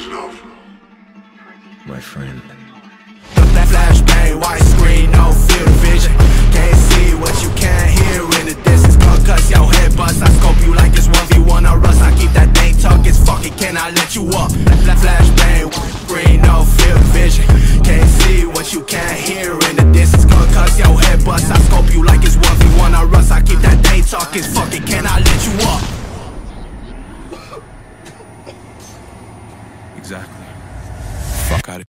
My friend. That flashbang, white screen, no field vision. Can't see what you can't hear in the distance. Cause your head bust, I scope you like it's 1v1 or us I keep that thing tucked, it's fucking can I let you up? That flashbang, white screen, no field vision. Can't see what you can't hear in the distance. Cause your head bust, I scope you like it's 1v1 or us I keep that thing tucked, it's fucking can I Exactly.